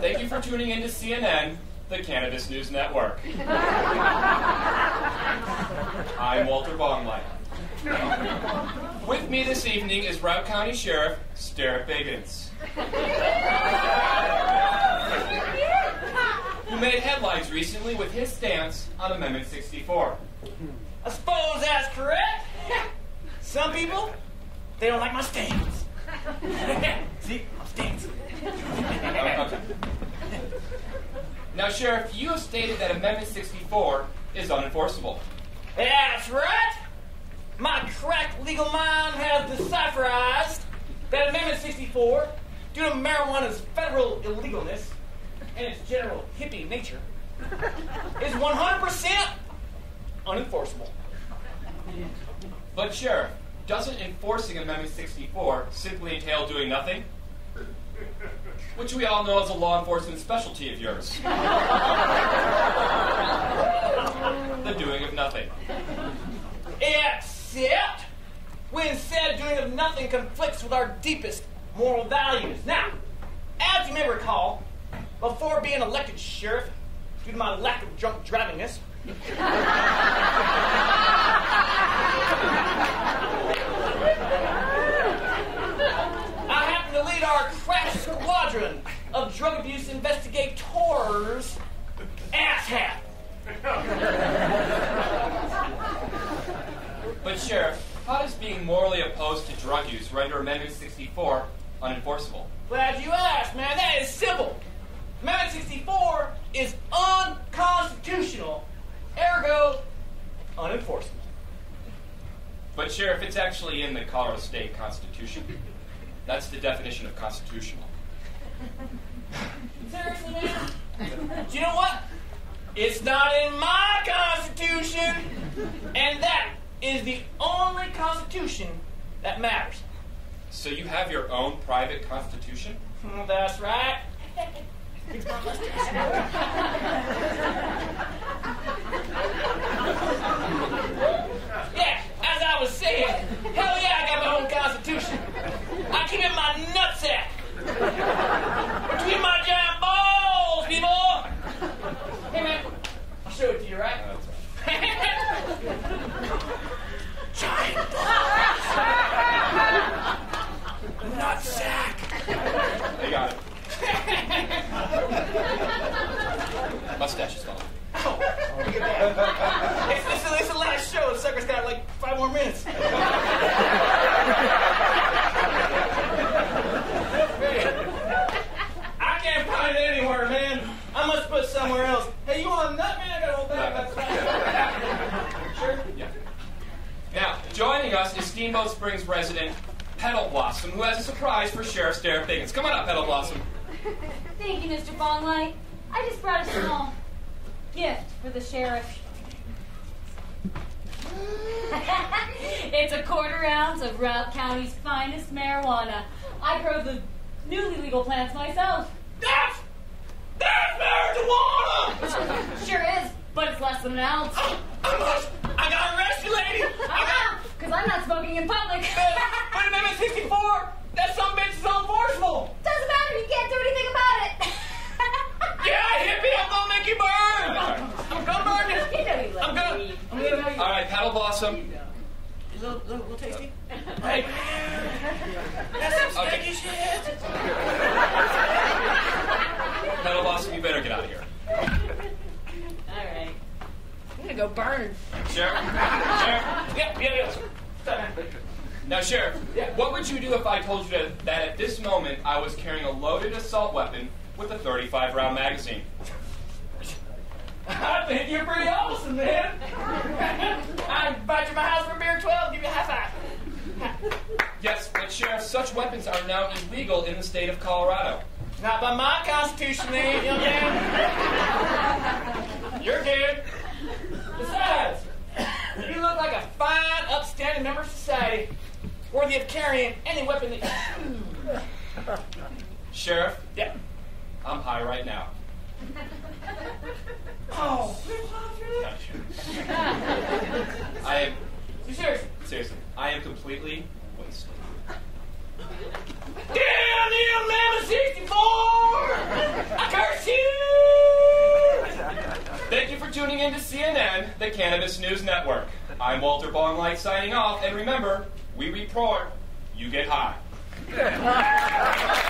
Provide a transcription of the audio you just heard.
tuning into CNN, the Cannabis News Network. I'm Walter Bonglight. With me this evening is Routt County Sheriff Sterrett Biggins. who made headlines recently with his stance on Amendment 64. I suppose that's correct. Some people, they don't like my stance. See, my stance. Now, Sheriff, you have stated that Amendment 64 is unenforceable. That's right. My cracked legal mind has decipherized that Amendment 64, due to marijuana's federal illegalness and its general hippie nature, is 100% unenforceable. But, Sheriff, doesn't enforcing Amendment 64 simply entail doing nothing? Which we all know is a law enforcement specialty of yours. the doing of nothing. Except when said doing of nothing conflicts with our deepest moral values. Now, as you may recall, before being elected sheriff, due to my lack of drunk drivingness, I happen to lead our crash squadron of drug abuse investigators. Asshat. But, Sheriff, how does being morally opposed to drug use render Amendment 64 unenforceable? Glad you asked, man. That is simple. Amendment 64 is unconstitutional, ergo unenforceable. But, Sheriff, it's actually in the Colorado State Constitution. That's the definition of constitutional. Seriously, man? Do you know what? It's not in my constitution, and that is the only constitution that matters. So you have your own private constitution? That's right. yeah, as I was saying, hell yeah, I got my own constitution. I keep it in my nutsack. Between my giant balls, people. Hey, man, I'll show it to you, right? giant balls. Nutsack. I got it. Mustache is gone. It's, it's, the- it's the last show. The sucker's got like five more minutes. I can't find it anywhere, man. I must put it somewhere else. Hey, you want a nut, man? I got a whole bag. That's Sure. Yeah. Now, joining us is Steamboat Springs resident Petal Blossom, who has a surprise for Sheriff Sterrett Biggins. Come on up, Petal Blossom. Thank you, Mr. Bonlight. I just brought a small gift for the sheriff. it's a quarter ounce of Routt County's finest marijuana. I grow the newly legal plants myself. That's that's marijuana. Sure is, but it's less than an ounce. Oh, I must. I got arrested, lady. I got. Because I'm not smoking in public. But Amendment 64. That some bitch is unenforceable. Doesn't matter, you can't do anything about it. Yeah, hippie, I'm gonna make you burn. I'm gonna burn you. You know you love I'm gonna. me. I'm gonna. All right, Petal Blossom. A little, little, little tasty. Hey, that's some Okay. sticky shit. Petal Blossom, you better get out of here. Alright. I'm gonna go burn. Sheriff? Sheriff? Yeah, yeah, yeah. Now, Sheriff, Yeah. what would you do if I told you that, that at this moment I was carrying a loaded assault weapon with a 35 round magazine? Ah, I think you're pretty awesome, man. I'd invite you to my house for beer 12, give you a high five. Yes, but Sheriff, such weapons are now illegal in the state of Colorado. Not by my constitution, man, young man. You're good. Besides, you look like a fine, upstanding member of society, worthy of carrying any weapon that you. Sheriff, Yeah. I'm high right now. Oh. I am, You serious? seriously, I am completely wasted. Damn you, Mamma 64! I curse you! Thank you! For tuning in to CNN, the Cannabis News Network. I'm Walter Bonglight signing off, and remember, we report, you get high.